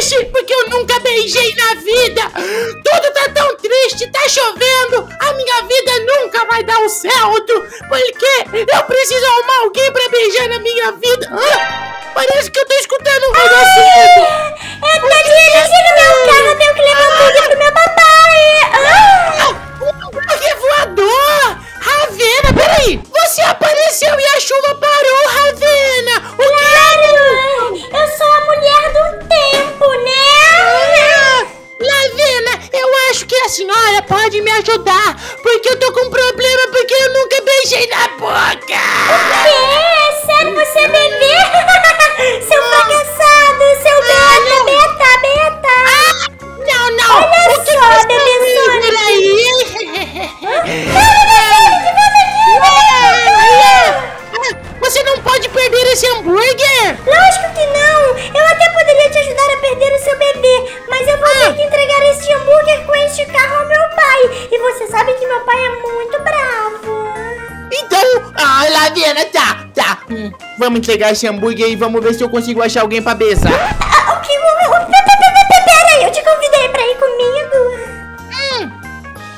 triste porque eu nunca beijei na vida. Tudo tá tão triste, tá chovendo. A minha vida nunca vai dar o certo. Porque eu preciso arrumar alguém pra beijar na minha vida. Ajudar, porque eu tô com Então, ah, Lavena, tá, tá. Hum, vamos entregar esse hambúrguer e vamos ver se eu consigo achar alguém pra besar. Ah, o que? Pera aí, eu te convidei pra ir comigo. Hum,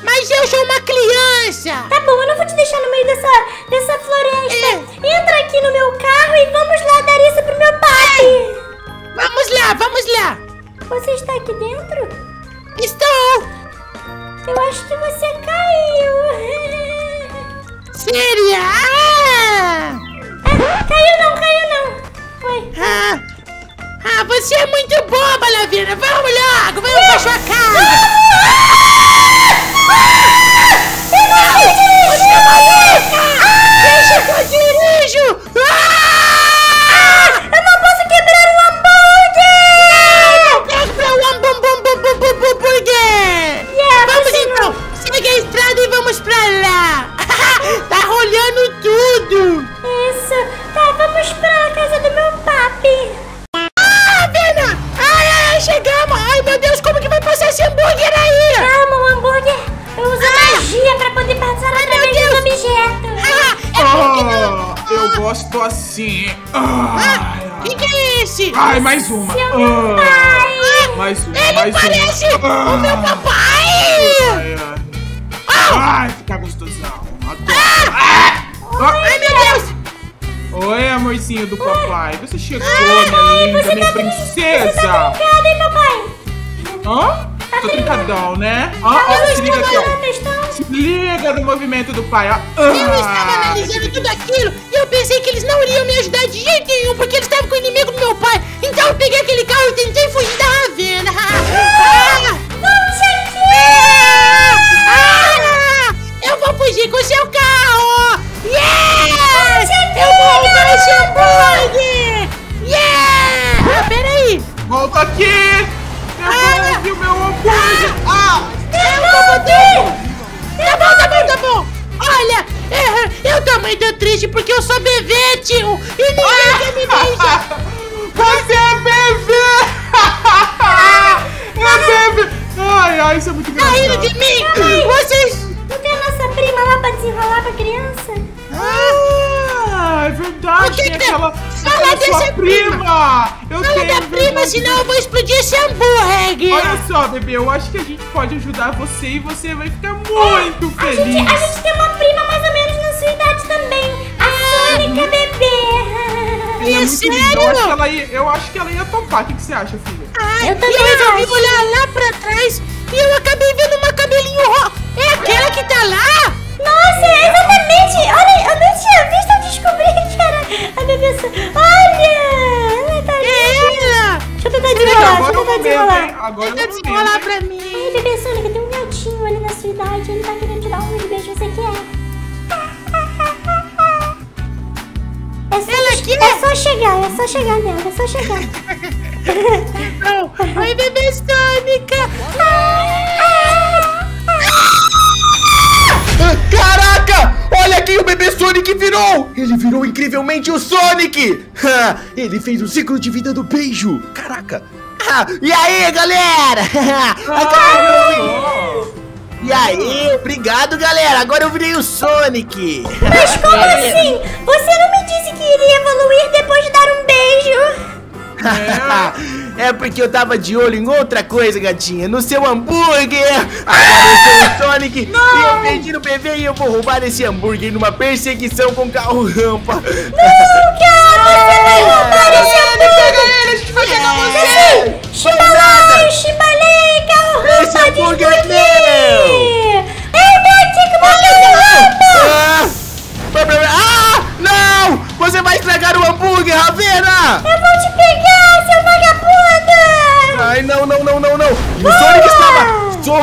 mas eu sou uma criança. Tá bom, eu não vou te deixar no meio dessa, dessa floresta. É. Entra aqui no meu carro e vamos lá dar isso pro meu pai. Vamos lá, vamos lá. Você está aqui dentro? Estou. Eu acho que você caiu. Séria? Você é muito boba, Lavena. Vamos logo, vamos pra sua casa. Você é maluca! Deixa que eu dirijo! Ah! Eu não posso quebrar o hambúrguer! Quebra o hambum, bum, bum, bum, bum, bum, hambúrguer! Vamos não. então! Siga a estrada e vamos pra lá! tá rolando tudo! Isso. Tá, vamos pra casa do meu Ah! magia pra poder passar através dos objetos. Ah, é porque não... Ah, eu gosto assim. Ah, Ah, quem que é esse? ai, mais uma. Seu Ah, pai. mais uma, Ele mais parece uma. o meu papai! Ai, ai. Ai, fica gostosão. Adoro. Ah! Ai, meu Deus! Oi, amorzinho do papai. Você chegou, Ai, minha linda, Você minha tá brin- Você princesa. tá brincando, hein, papai? Hã? Tô trincadão, né? Ó, Tá ó, vendo se liga aqui, Liga no movimento do pai, ó. Eu estava Ah, analisando tudo aquilo e eu pensei que eles não iriam me ajudar de jeito nenhum porque eles estavam com o inimigo do meu pai. Então eu peguei aquele carro e tentei é, eu também tô triste porque eu sou bebê, tio! E ninguém quer me beijar! Você é bebê! É bebê! Ai, ai, isso é muito Tá rindo engraçado. de mim? Vocês... Não tem a nossa prima lá pra desenrolar pra criança? Ah, é O verdade, que tem que- aquela, Fala dessa sua prima! Eu Fala tenho da prima, verdade. senão eu vou explodir esse hambúrguer! Olha só, bebê, eu acho que a gente pode ajudar você e você vai ficar muito A gente, feliz. a gente tem uma prima mais ou menos É É muito linda. Eu acho, que sério? ela ia, eu acho que ela ia topar. O que, que você acha, filha? Ai, Eu também eu resolvi olhar lá pra trás e eu acabei vendo uma cabelinho rosa. É aquela que tá lá? Nossa, é exatamente. Olha, eu não tinha visto, eu descobri que era a bebê. Olha, ela tá É linda. ela! Deixa eu tentar desenrolar, agora deixa eu tentar hein? desenrolar. Agora eu Tenta vou ver. desenrolar pra mim. bebê Sônica, tem um gatinho ali na sua idade. Ele tá querendo te dar um beijo, você quer? É só, Ela aqui, é né? só chegar, é só chegar nela, é só chegar. Não. Oi, bebê Sônica! Ah, Caraca! Olha quem o bebê Sonic virou! Ele virou incrivelmente o Sonic! Ha, Ele fez o ciclo de vida do beijo! Caraca! Ah, E aí, galera? Agora E aí, obrigado, galera! Agora eu virei o Sonic! Mas como assim? Você não me disse que iria evoluir depois de dar um beijo? É porque eu tava de olho em outra coisa, gatinha. No seu hambúrguer. Agora eu sou o Sonic. E eu perdi no PV e eu vou roubar esse hambúrguer numa perseguição com carro rampa. Não quero! Você vai roubar esse hambúrguer! Pega ele, a gente vai pegar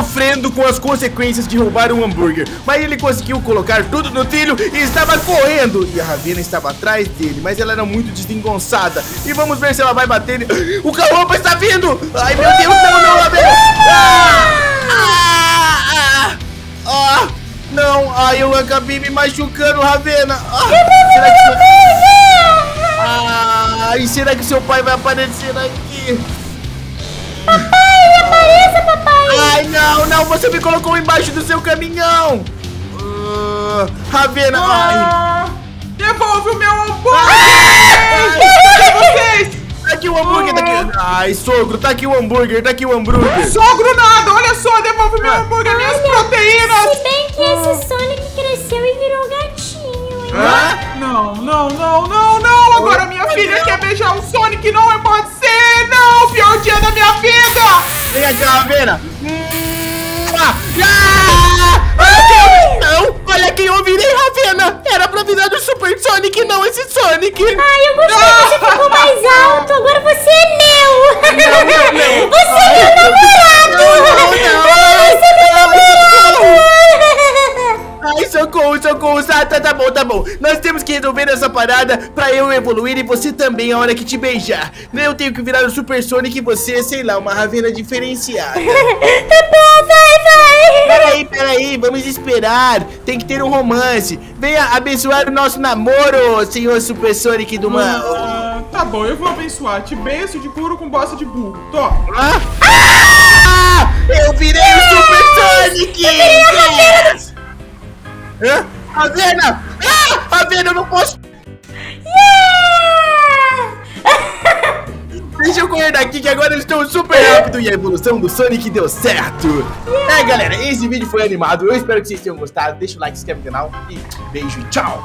sofrendo com as consequências de roubar um hambúrguer. Mas ele conseguiu colocar tudo no trilho e estava correndo. E a Ravena estava atrás dele, mas ela era muito desengonçada. E vamos ver se ela vai bater. O Carropa está vindo! Ai, meu Deus, não, não, Ravena! Ah! Ah! Ah! Ah! Não, ai, eu acabei me machucando, Ravena. Ah, será que. Ah, e será que seu pai vai aparecer aqui? Ai, não, não, você me colocou embaixo do seu caminhão. Ah, Ravena, ai. Ah, devolve o meu hambúrguer! Ai, Cadê vocês? Tá aqui o hambúrguer, tá aqui. Ai, sogro, tá aqui o hambúrguer, tá aqui o hambúrguer. Sogro nada, olha só, devolve meu hambúrguer, minhas proteínas! Se bem que esse Sonic cresceu e virou gatinho, hein? Hã? Não, não, não, não, não! Agora minha filha quer beijar o Sonic, não é pode ser! Não, pior dia da minha vida! Vem aqui, Ravena. Ah, ah, ah, não, olha quem eu virei, Ravena. Era pra virar do Super Sonic, não esse Sonic. Ai, eu gostei, você ficou mais alto, agora tá, bom, tá bom. Nós temos que resolver essa parada pra eu evoluir e você também a hora que te beijar. Eu tenho que virar o Super Sonic e você, sei lá, uma Ravena diferenciada. Tá bom, vai, vai! Peraí, peraí, vamos esperar. Tem que ter um romance. Venha abençoar o nosso namoro, senhor Super Sonic do mal. Ah, tá bom, eu vou abençoar. Te beijo de couro com bosta de burro. Toma. Ah! Ah! Eu virei o Super Sonic! Yes! Hã? Ravena! Ah! Ravena, eu não posso... Deixa eu correr daqui que agora eu estou super rápido e a evolução do Sonic deu certo. É, galera, esse vídeo foi animado. Eu espero que vocês tenham gostado. Deixa o like, se inscreve no canal e beijo e tchau.